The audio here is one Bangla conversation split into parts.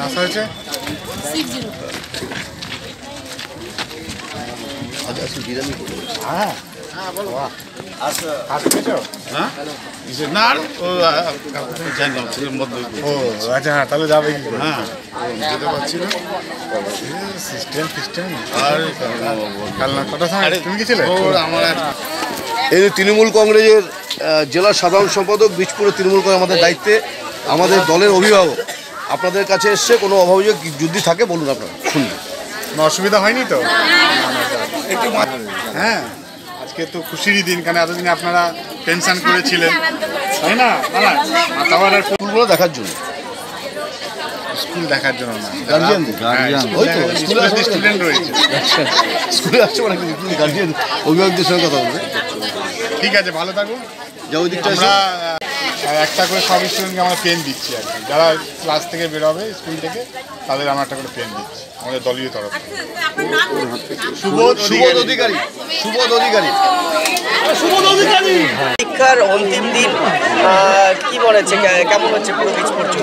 আসা হয়েছে? হ্যাঁ। হ্যাঁ না আর ও জানলাম ছেলের মধ্যে ও আচ্ছা হ্যাঁ তাহলে যাবে কি করে? হ্যাঁ। যেতে পারছি না। System system. আর কাল না কটার সময় তুমি কি ও আমার এক এই যে তৃণমূল কংগ্রেসের জেলা সাধারণ সম্পাদক বীজপুরে তৃণমূল কংগ্রেস আমাদের দায়িত্বে আমাদের দলের অভিভাবক। আপনাদের কাছে এসছে কোনো অভাবযোগ যদি থাকে বলুন আপনারা শুনুন কোনো অসুবিধা হয়নি তো? একটু হ্যাঁ আজকে তো খুশিরই দিন কারণ এতদিন আপনারা টেনশন করেছিলেন? তাই না? মাথাওয়ালার স্কুলগুলো দেখার জন্য। স্কুল দেখার জন্য না। হ্যাঁ, ওই তো, স্কুলে স্কুলে স্টুডেন্ট রয়েছে। স্কুলে আসছে মানে গার্জিয়ান অভিভাবকদের সঙ্গে কথা বলবে। ঠিক আছে ভালো থাকুন। যা ওই দিকটা আহ, একটা করে সব স্টুডেন্টকে আমরা পেন দিচ্ছি আর কি। যারা ক্লাস থেকে বেরোবে স্কুল থেকে তাদের আমরা একটা করে পেন দিচ্ছি আমাদের দলীয় তরফ থেকে। সুবোধ সুবোধ অধিকারী সুবোধ অধিকারী। পরীক্ষার অন্তিম দিন কি মনে হচ্ছে কেমন হচ্ছে পুরো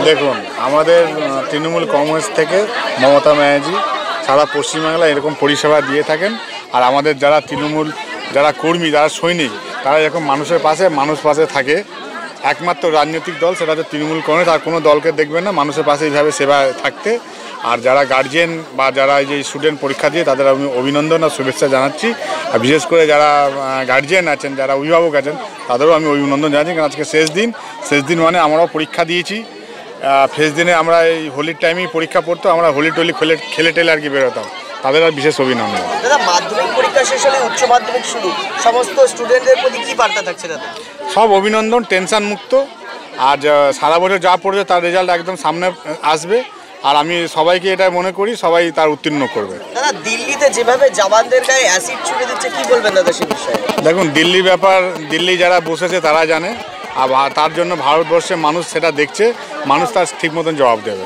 দেখুন আমাদের তৃণমূল কংগ্রেস থেকে মমতা ব্যানার্জি সারা পশ্চিমবাংলায় এরকম পরিষেবা দিয়ে থাকেন। আর আমাদের যারা তৃণমূল যারা কর্মী যারা সৈনিক তারা এরকম মানুষের পাশে মানুষ পাশে থাকে। একমাত্র রাজনৈতিক দল, সেটা হচ্ছে তৃণমূল কংগ্রেস। আর কোনো দলকে দেখবেন না, মানুষের পাশে এইভাবে সেবা থাকতে। আর যারা গার্জিয়ান বা যারা এই যে স্টুডেন্ট পরীক্ষা দিয়ে, তাদের আমি অভিনন্দন আর শুভেচ্ছা জানাচ্ছি। আর বিশেষ করে যারা গার্জিয়ান আছেন, যারা অভিভাবক আছেন, তাদেরও আমি অভিনন্দন জানাচ্ছি। কারণ আজকে শেষ দিন। শেষ দিন মানে আমরাও পরীক্ষা দিয়েছি। ফেস দিনে আমরা এই হোলির টাইমেই পরীক্ষা পড়তো, আমরা হোলি টোলি খেলে খেলে টেলে আর কি বেরোতাম। তাদের আর বিশেষ অভিনন্দন দাদা মাধ্যমিক পরীক্ষা শেষ হলে উচ্চ মাধ্যমিক শুরু। সমস্ত স্টুডেন্টদের প্রতি কি বার্তা থাকছে দাদা? সব অভিনন্দন টেনশন মুক্ত। আর সারা বছর যা পড়বে তার রেজাল্ট একদম সামনে আসবে। আর আমি সবাইকে এটা মনে করি সবাই তার উত্তীর্ণ করবে। দাদা দিল্লিতে যেভাবে জওয়ানদের গায়ে অ্যাসিড ছুড়ে দিচ্ছে কি বলবেন দাদা সে বিষয়ে? দেখুন দিল্লি ব্যাপার দিল্লি যারা বসেছে তারা জানে। আর তার জন্য ভারতবর্ষের মানুষ সেটা দেখছে। মানুষ তার ঠিক মতন জবাব দেবে।